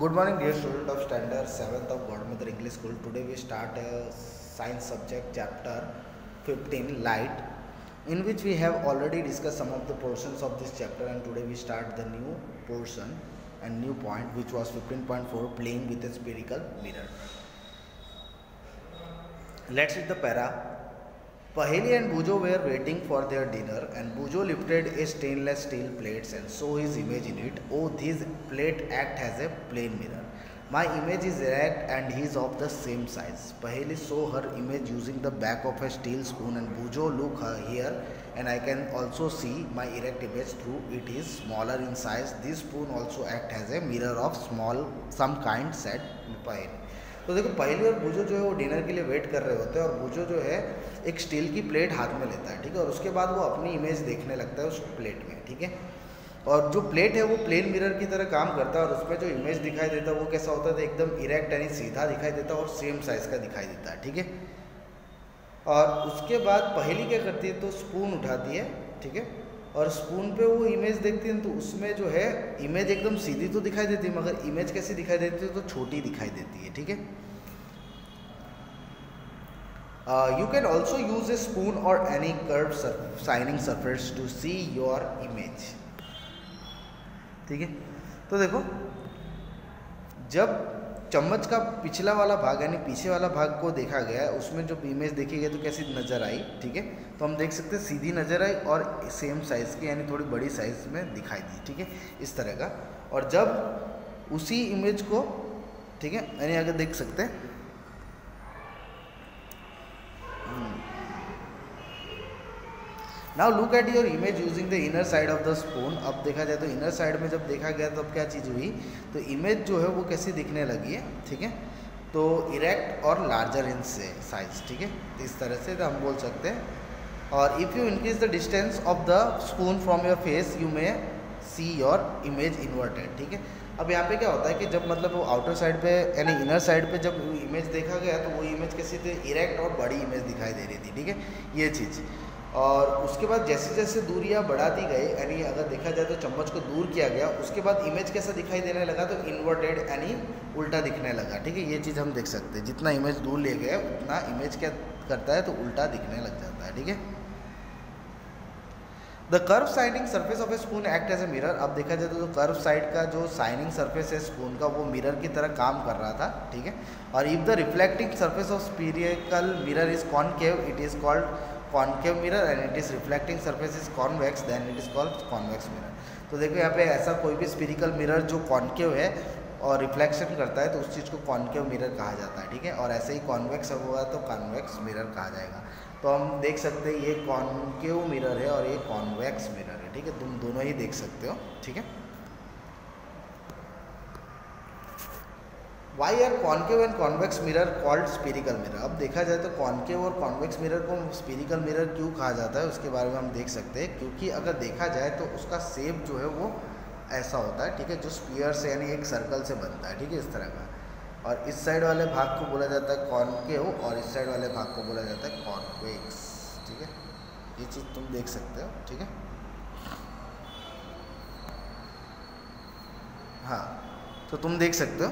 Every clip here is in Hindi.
Good morning, dear student of standard 7th of Godmother English School. Today we start a science subject chapter 15 light in which we have already discussed some of the portions of this chapter and today we start the new portion and new point which was 15.4 playing with a spherical mirror. Let's read the para. Paheli and Bujo were waiting for their dinner, and Bujo lifted a stainless steel plate and saw his image in it. Oh, this plate act as a plane mirror. My image is erect and he is of the same size. Paheli saw her image using the back of a steel spoon, and Bujo look her here, and I can also see my erect image through it is smaller in size. This spoon also act as a mirror of small some kind, said Paheli. तो देखो, पहली और बूजो जो है वो डिनर के लिए वेट कर रहे होते हैं और बूजो जो है एक स्टील की प्लेट हाथ में लेता है, ठीक है? और उसके बाद वो अपनी इमेज देखने लगता है उस प्लेट में, ठीक है? और जो प्लेट है वो प्लेन मिरर की तरह काम करता है और उसमें जो इमेज दिखाई देता है वो कैसा होता है? एकदम इरेक्ट यानी सीधा दिखाई देता है और सेम साइज़ का दिखाई देता है, ठीक है? और उसके बाद पहली क्या करती है? तो स्पून उठाती है, ठीक है? और स्पून पे वो इमेज देखती हैं तो उसमें जो है इमेज एकदम सीधी तो दिखाई देती है, मगर इमेज कैसी दिखाई देती है तो छोटी दिखाई देती है, ठीक है? You can also use a spoon और any curve shining surface to see your image ठीक है? तो देखो, जब चम्मच का पिछला वाला भाग यानी पीछे वाला भाग को देखा गया, उसमें जो इमेज देखी गई तो कैसी नज़र आई, ठीक है? तो हम देख सकते हैं सीधी नज़र आई और सेम साइज़ की, यानी थोड़ी बड़ी साइज़ में दिखाई दी, ठीक है? इस तरह का। और जब उसी इमेज को, ठीक है? यानी अगर देख सकते हैं now look at your image using the inner side of the spoon अब देखा जाए तो इनर साइड में जब देखा गया तो अब क्या चीज़ हुई? तो इमेज जो है वो कैसी दिखने लगी है, ठीक है? तो इरेक्ट और लार्जर इन से साइज़ ठीक है? इस तरह से तो हम बोल सकते हैं और if you increase the distance of the spoon from your face you may see your image inverted ठीक है? अब यहाँ पे क्या होता है कि जब मतलब वो आउटर साइड पे, यानी इनर साइड पे जब इमेज देखा गया तो वो इमेज कैसी थी इरेक्ट और बड़ी इमेज दिखाई दे रही थी, ठीक है? ये चीज़। और उसके बाद जैसे जैसे दूरियाँ बढ़ाती गई, यानी अगर देखा जाए तो चम्मच को दूर किया गया, उसके बाद इमेज कैसा दिखाई देने लगा तो इन्वर्टेड यानी उल्टा दिखने लगा, ठीक है? ये चीज़ हम देख सकते हैं। जितना इमेज दूर ले गए उतना इमेज क्या करता है तो उल्टा दिखने लग जाता है, ठीक है? The curve shining surface of a spoon act as a mirror अब देखा जाए तो कर्व साइड का जो साइनिंग सर्फेस है स्पून का, वो मिरर की तरह काम कर रहा था, ठीक है? और if the reflecting surface of spherical mirror is concave it is called concave mirror and it is reflecting surface is convex, then it is called convex mirror. तो देखो यहाँ पे ऐसा कोई भी स्पिरिकल मिरर जो कॉन्केव है और रिफ्लेक्शन करता है तो उस चीज़ को कॉन्केव मिरर कहा जाता है, ठीक है? और ऐसे ही कॉन्वेक्स हुआ तो कॉन्वेक्स मिरर कहा जाएगा। तो हम देख सकते हैं, ये कॉन्केव मिरर है और ये कॉन्वेक्स मिरर है, ठीक है? तुम दोनों ही देख सकते हो, ठीक है? Why are concave and convex mirror called spherical mirror अब देखा जाए तो कॉन्केव और कॉन्वेक्स मिरर को स्पेरिकल मिरर क्यों कहा जाता है, उसके बारे में हम देख सकते हैं, क्योंकि अगर देखा जाए तो उसका सेप जो है वो ऐसा होता है, ठीक है, जो स्पीयर से यानी एक सर्कल से बनता है, ठीक है, इस तरह का। और इस साइड वाले भाग को बोला जाता है कॉन्केव और इस साइड वाले भाग को बोला जाता है कॉन्वेक्स ठीक है? ये चीज़ तुम देख सकते हो, ठीक है? हाँ तो तुम देख सकते हो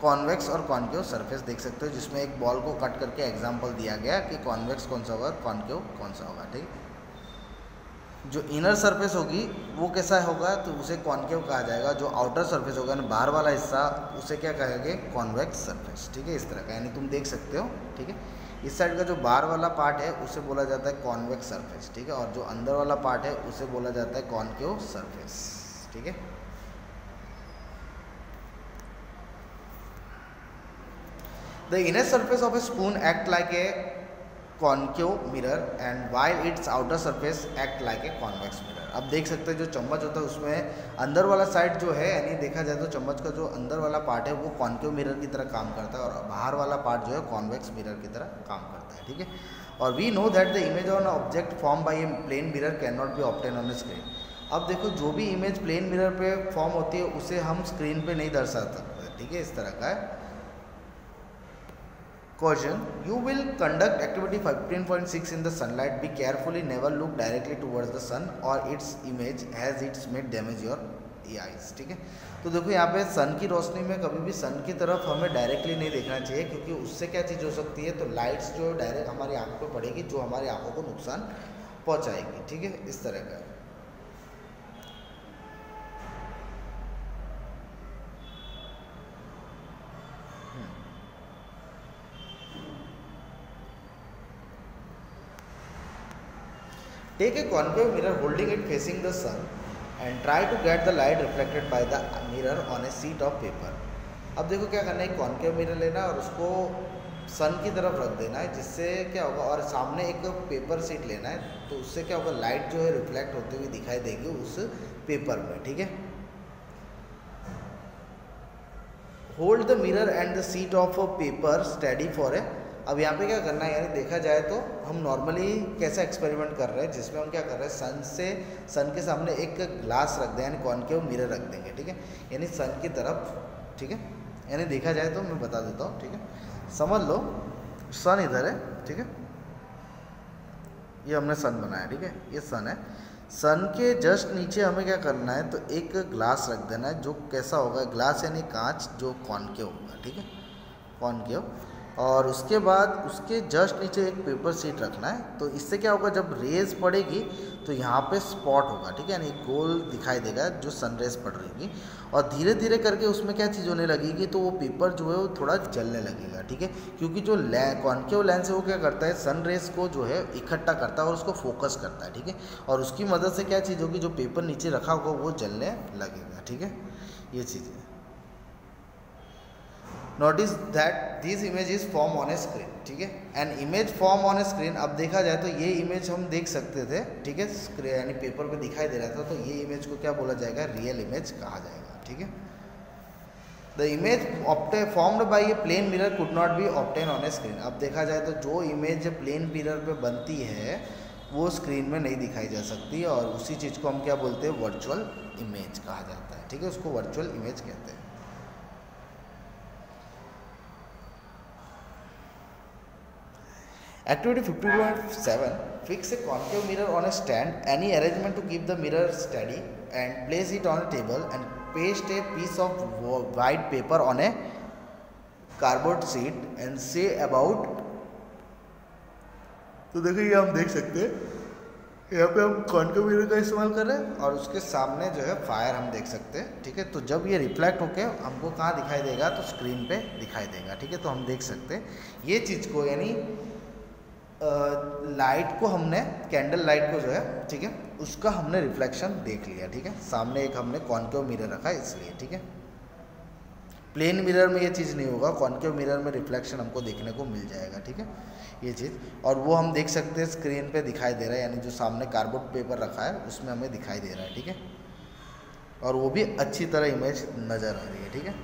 कॉन्वेक्स और कॉन्केव सरफेस देख सकते हो, जिसमें एक बॉल को कट करके एग्जांपल दिया गया कि कॉन्वेक्स कौन सा होगा कॉन्केव कौन सा होगा, ठीक जो इनर सरफेस होगी, वो कैसा होगा तो उसे कॉन्केव कहा जाएगा। जो आउटर सरफेस होगा ना बाहर वाला हिस्सा, उसे क्या कहेंगे? कॉन्वेक्स सरफेस ठीक है, इस तरह का। यानी तुम देख सकते हो, ठीक है? इस साइड का जो बाहर वाला पार्ट है, उसे बोला जाता है कॉन्वेक्स सरफेस ठीक है? और जो अंदर वाला पार्ट है, उसे बोला जाता है कॉन्केव सरफेस ठीक है? The inner surface of a spoon act like a concave mirror and while its outer surface act like a convex mirror. अब देख सकते हैं जो चम्मच होता है, उसमें अंदर वाला साइड जो है, यानी देखा जाए तो चम्मच का जो अंदर वाला पार्ट है, वो कॉन्केव मिरर की तरह काम करता है और बाहर वाला पार्ट जो है कॉन्वेक्स मिरर की तरह काम करता है, ठीक है? और we know that the image on object form by a plane mirror can not be obtained on screen अब देखो, जो भी इमेज प्लेन मिरर पे फॉर्म होती है, उसे हम स्क्रीन पे नहीं दर्शा सकते ठीक है? इस तरह का है। Caution, you will conduct activity 15.6 in the sunlight. Be carefully, never look directly towards the sun or its image as it's may damage your eyes ठीक है तो देखो यहाँ पे सन की रोशनी में कभी भी सन की तरफ़ हमें डायरेक्टली नहीं देखना चाहिए क्योंकि उससे क्या चीज़ हो सकती है तो लाइट्स जो डायरेक्ट हमारी आँखों पे पड़ेगी जो हमारी आँखों को नुकसान पहुँचाएगी ठीक है इस तरह का Take a concave mirror holding it facing the sun and try to get the light reflected by the mirror on a sheet of paper. अब देखो क्या करना है कॉन्केव मिरर लेना और उसको सन की तरफ़ रख देना है, जिससे क्या होगा, और सामने एक पेपर सीट लेना है तो उससे क्या होगा लाइट जो है रिफ्लेक्ट होती हुई दिखाई देगी उस पेपर में, ठीक है hold the mirror and the sheet of paper steady for a अब यहाँ पे क्या करना है यानी देखा जाए तो हम नॉर्मली कैसा एक्सपेरिमेंट कर रहे हैं, जिसमें हम क्या कर रहे हैं सन से सन के सामने एक ग्लास रख दें, यानी कौन के मिरर रख देंगे, ठीक है? यानी सन की तरफ़, ठीक है? यानी देखा जाए तो मैं बता देता हूँ, ठीक है? समझ लो सन इधर है, ठीक है? ये हमने सन बनाया, ठीक है? ये सन है। सन के जस्ट नीचे हमें क्या करना है तो एक ग्लास रख देना है, जो कैसा होगा ग्लास यानी कांच, जो कॉनकेव होगा, ठीक है? कॉनकेव और उसके बाद उसके जस्ट नीचे एक पेपर सीट रखना है। तो इससे क्या होगा, जब रेज पड़ेगी तो यहाँ पे स्पॉट होगा, ठीक है? यानी गोल दिखाई देगा जो सन रेज पड़ रही और धीरे धीरे करके उसमें क्या चीज़ होने लगेगी तो वो पेपर जो है वो थोड़ा जलने लगेगा, ठीक है? क्योंकि जो कॉन्केव लेंस है, वो क्या करता है सन रेज को जो है इकट्ठा करता है और उसको फोकस करता है, ठीक है? और उसकी मदद से क्या चीज़ होगी, जो पेपर नीचे रखा होगा, वो जलने लगेगा, ठीक है? ये चीज़ें notice that this image is form on a screen ठीक है? And image form on a screen अब देखा जाए तो ये इमेज हम देख सकते थे, ठीक है? स्क्रीन यानी पेपर पे दिखाई दे रहा था तो ये इमेज को क्या बोला जाएगा? रियल इमेज कहा जाएगा, ठीक है? The image ऑप्टे formed by a plane mirror could not be obtained on a screen अब देखा जाए तो जो इमेज प्लेन मिरर पे बनती है, वो स्क्रीन में नहीं दिखाई जा सकती और उसी चीज़ को हम क्या बोलते हैं? वर्चुअल इमेज कहा जाता है, ठीक है? उसको वर्चुअल इमेज कहते हैं। Activity 50.7 Fix a concave mirror on a stand, any arrangement to keep the mirror steady and place it on a table and paste a piece of white paper on a cardboard sheet and say about तो देखिए हम देख सकते हैं यहाँ पे हम कॉन्केव मिरर का इस्तेमाल कर रहे हैं और उसके सामने जो है फायर हम देख सकते हैं ठीक है तो जब ये रिफ्लेक्ट होके हमको कहाँ दिखाई देगा तो स्क्रीन पे दिखाई देगा ठीक है तो हम देख सकते हैं ये चीज़ को यानी लाइट को हमने कैंडल लाइट को जो है, ठीक है, उसका हमने रिफ्लेक्शन देख लिया, ठीक है? सामने एक हमने कॉन्केव मिरर रखा है, इसलिए, ठीक है? प्लेन मिरर में ये चीज़ नहीं होगा कॉन्केव मिरर में रिफ्लेक्शन हमको देखने को मिल जाएगा, ठीक है? ये चीज़, और वो हम देख सकते हैं स्क्रीन पे दिखाई दे रहा है, यानी जो सामने कार्बोर्ड पेपर रखा है, उसमें हमें दिखाई दे रहा है, ठीक है? और वो भी अच्छी तरह इमेज नज़र आ रही है, ठीक है?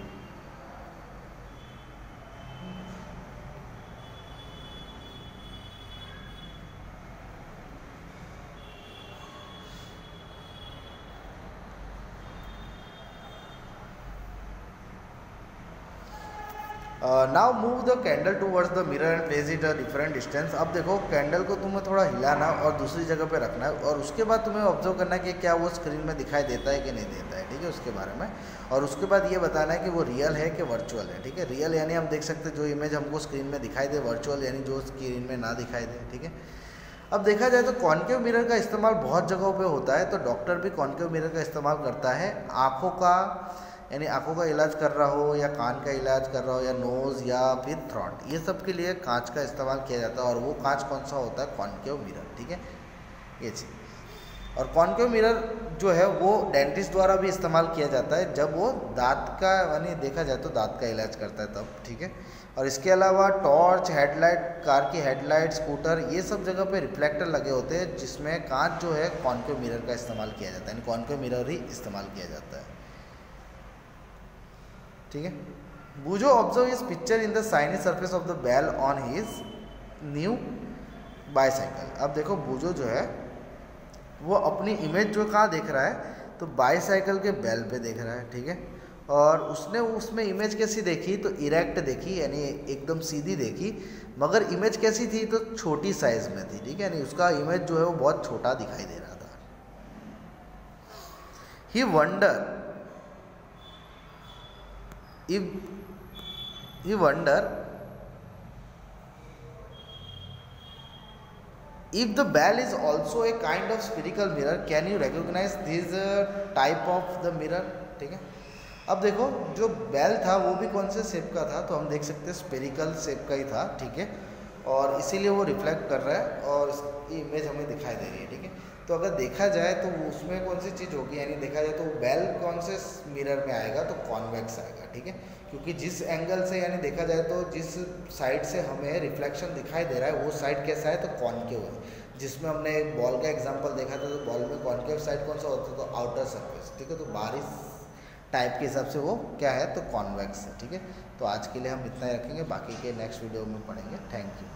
Now move the candle towards the mirror and place it a different distance अब देखो कैंडल को तुम्हें थोड़ा हिलाना और दूसरी जगह पे रखना है और उसके बाद तुम्हें ऑब्ज़र्व करना है कि क्या वो स्क्रीन में दिखाई देता है कि नहीं देता है, ठीक है, उसके बारे में। और उसके बाद ये बताना है कि वो रियल है कि वर्चुअल है, ठीक है? रियल यानी हम देख सकते जो इमेज हमको स्क्रीन में दिखाई दे वर्चुअल यानी जो स्क्रीन में ना दिखाई दे, ठीक है? अब देखा जाए तो कॉन्केव मिरर का इस्तेमाल बहुत जगहों पे होता है तो डॉक्टर भी कॉन्केव मिरर का इस्तेमाल करता है आँखों का यानी आँखों का इलाज कर रहा हो या कान का इलाज कर रहा हो या नोज़ या फिर थ्रॉट ये सब के लिए कांच का इस्तेमाल किया जाता है और वो कांच कौन सा होता है? कॉन्केव मिरर, ठीक है? ये चीज़। और कॉन्केव मिरर जो है वो डेंटिस्ट द्वारा भी इस्तेमाल किया जाता है। जब वो दांत का, यानी देखा जाए तो दांत का इलाज करता है तब, ठीक है? और इसके अलावा टॉर्च, हेडलाइट, कार की हेडलाइट, स्कूटर, ये सब जगह पे रिफ्लेक्टर लगे होते हैं जिसमें कांच जो है कॉन्केव मिरर का इस्तेमाल किया जाता है। यानी कॉन्केव मिरर ही इस्तेमाल किया जाता है। ठीक है? Boojho observe his picture in the shiny surface of the bell on his new bicycle अब देखो बूजो जो है, वो अपनी इमेज जो कहाँ देख रहा है? तो बाईसाइकिल के बैल पे देख रहा है, ठीक है? और उसने उसमें इमेज कैसी देखी? तो इरेक्ट देखी, यानी एकदम सीधी देखी। मगर इमेज कैसी थी? तो छोटी साइज़ में थी, ठीक है? यानी उसका इमेज जो है, वो बहुत छोटा दिखाई दे रहा था। He wonder if you wonder if the bell is also a kind of spherical mirror can you recognize this uh, type of the mirror है अब देखो जो बेल था वो भी कौन से शेप का था तो हम देख सकते हैं स्पेरिकल शेप का ही था ठीक है और इसीलिए वो रिफ्लेक्ट कर रहा है और इमेज हमें दिखाई दे रही है ठीक है तो अगर देखा जाए तो उसमें कौन सी चीज़ होगी? यानी देखा जाए तो बेल कौन से मिरर में आएगा? तो कॉन्वेक्स आएगा, ठीक है? क्योंकि जिस एंगल से, यानी देखा जाए तो जिस साइड से हमें रिफ्लेक्शन दिखाई दे रहा है, वो साइड कैसा है? तो कॉन्केव है जिसमें हमने बॉल का एग्ज़ाम्पल देखा था तो बॉल में कॉन्केव साइड कौन सा होता है? तो आउटर सर्फेस ठीक है? तो बारिश टाइप के हिसाब से वो क्या है? तो कॉन्वेक्स है, ठीक है? तो आज के लिए हम इतना ही रखेंगे, बाकी के नेक्स्ट वीडियो में पढ़ेंगे। Thank you